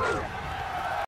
Ugh.